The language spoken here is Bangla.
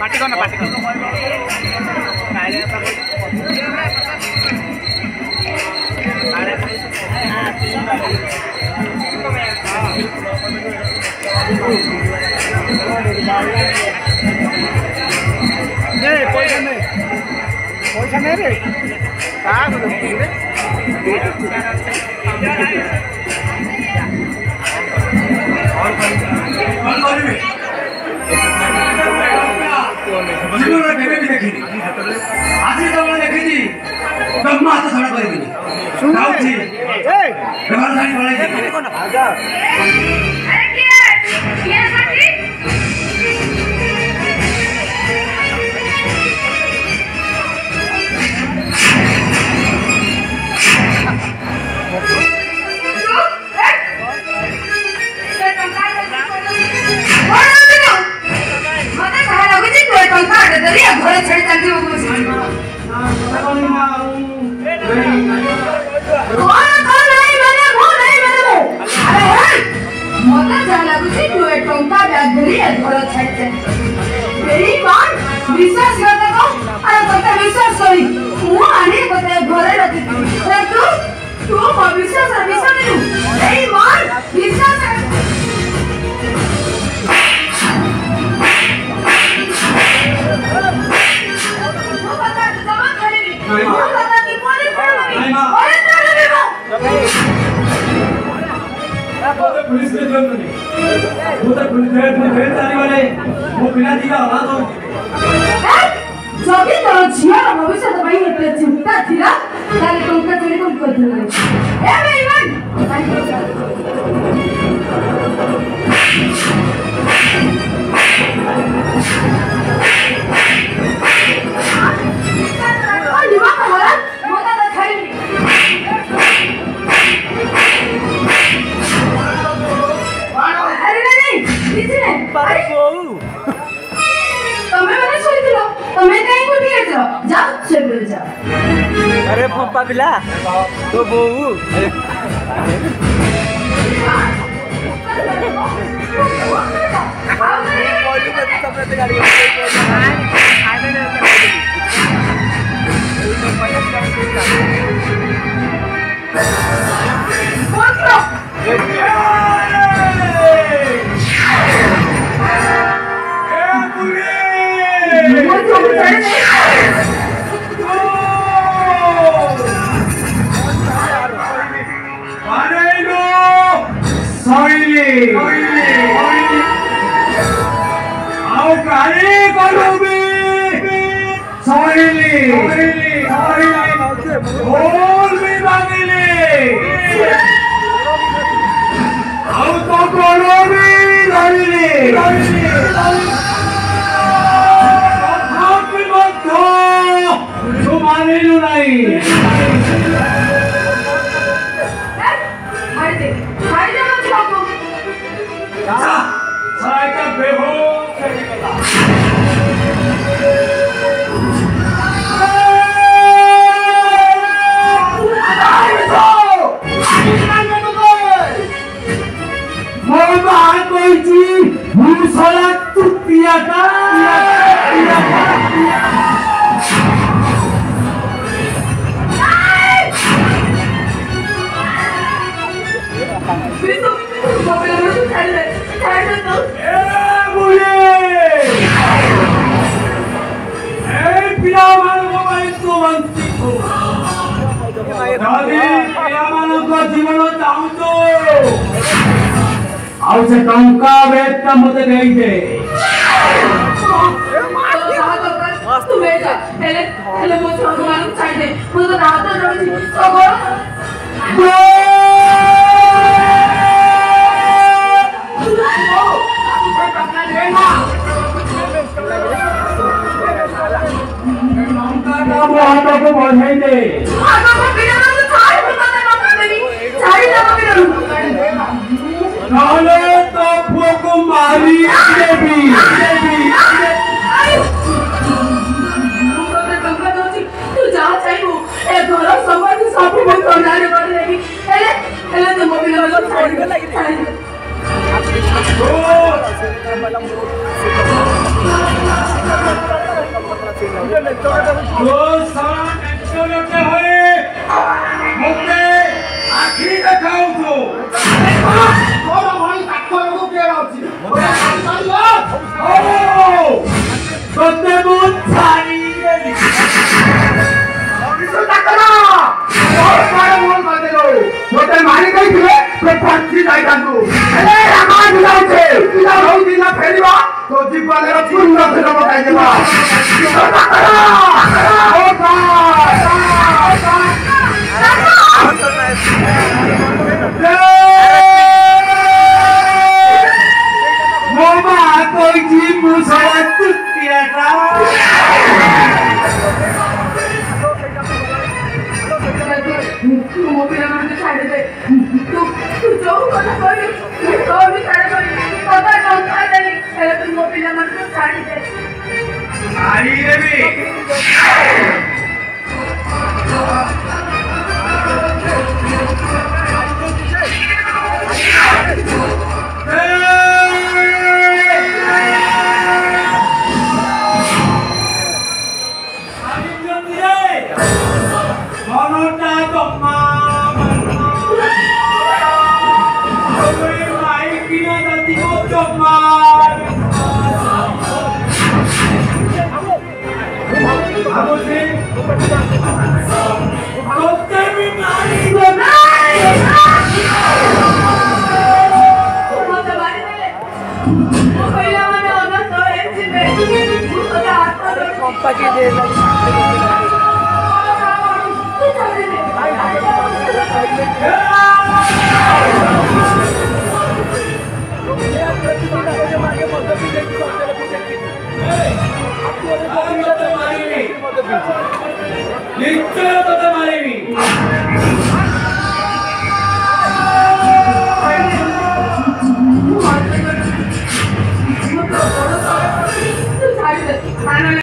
পার্টি করো না পার্টি করো পয়সা নেই পয়সা নেই রে তা Hey! Hey! Hey! Hey! Hey! Hey! Hey! मुसलमान भेबे भ h द े ख e न ी आज जमा देखेनी ब e र ह ् म h हाथ छाड़ करेगी ग ा h व स h व्यवहार स ा e ़ी बढ़ाई बड़े छड़ी चलती हो कुछ कौन कौन नहीं मैंने वो नहीं मैंने अरे हैं मोता जाला कुछ डुएट पंक्ता ब्याज भरी है थोड़ा छट छट मेरी कौन विश्वास करता को अरे पता विश्वास सॉरी मुंह आने पता घरे रहती तू पुलिस के जरूरत नहीं वो तो पुलिस में फेल जाने वाले वो बिना जी का आवाज हो যদি তোর ঝিয়ার ভবিষ্যৎ পাই এতে চিন্তা থিলা তাহলে তোমাকে চলে তুমি করতে না এ বেইমান Thank you. अरे पप्पा बिला तो बहू Yeah. আরে করবি সাইলি সাইলি বলবি বাঙালি আউ তো করবি বাঙালি বাঙালি ଆଉ ସେ ଟଙ୍କା ବେଗଟା ମତେ ନେଇଦେ ତୁ ବେଜା ହେଲେ ହେଲେ ମୋ ଛୁଆମାନଙ୍କୁ ଛାଡ଼ିଦେ ମୁଁ ତ ରାତ ରହିଛି ସବର বসাই দে अनेक तोपों को मारी भी lágrimas. পাঠিয়ে দিয়ে লিখতে কথা মারিনি